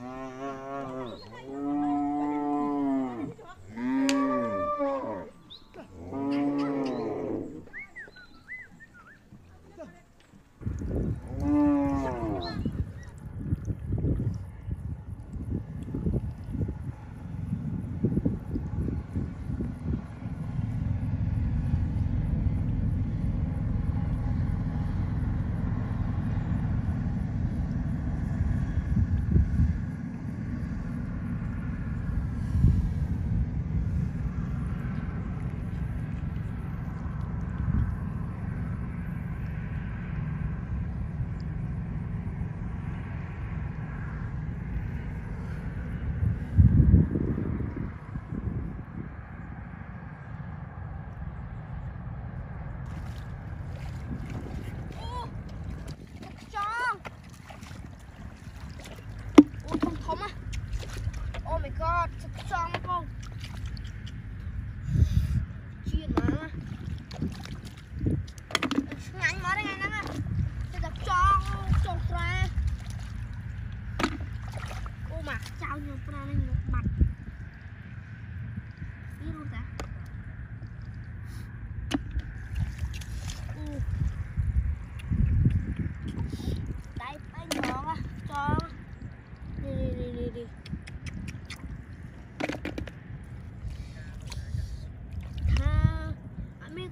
Mm-hmm.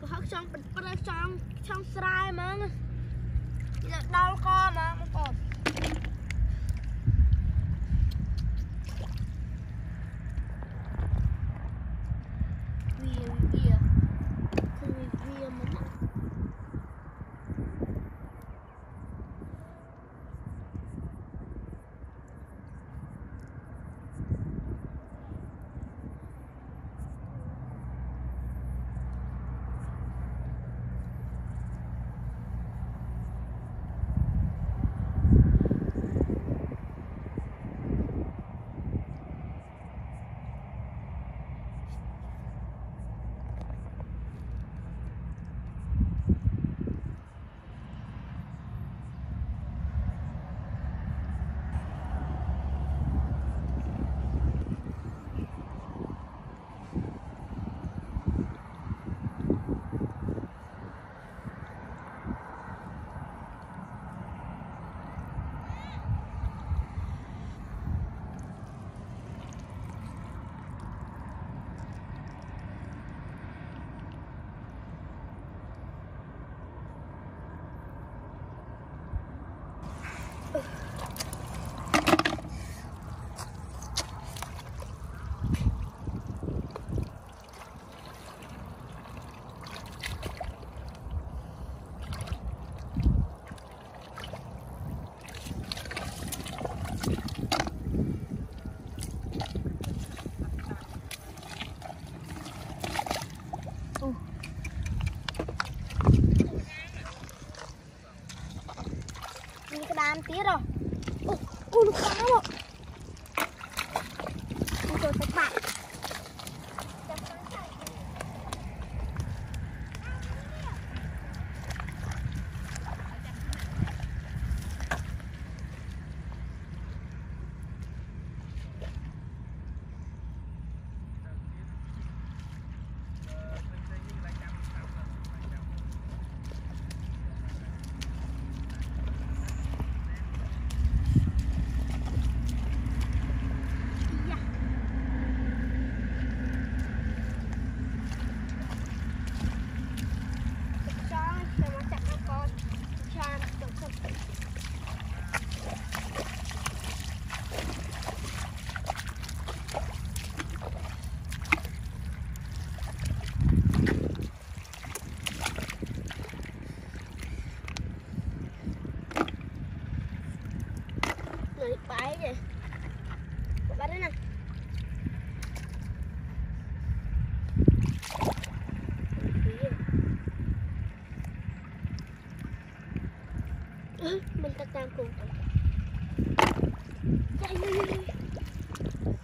ប្រហុកខ្យងពិតៗខ្យងខ្យងស្រែហ្មងដល់កហ្មងបងប្អូន Ugh. Tara na. Mantatangkong ko. Ya ya.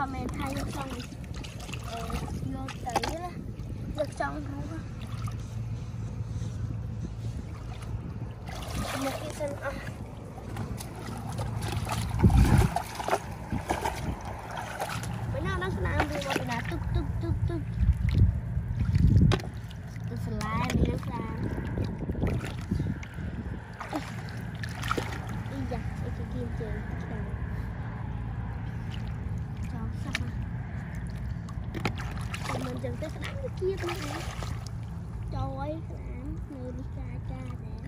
họ mình thay vô trong vô tí là vô trong một cái sân ăn. Bữa nào đang làm gì mà nào tuk tuk tuk tuk tôi sẽ lại mình đang làm đi dạ cái អញ្ចឹងទៅស្ដាំទៅគៀទៅចូលស្ដាំនៅនេះកាចាដែរ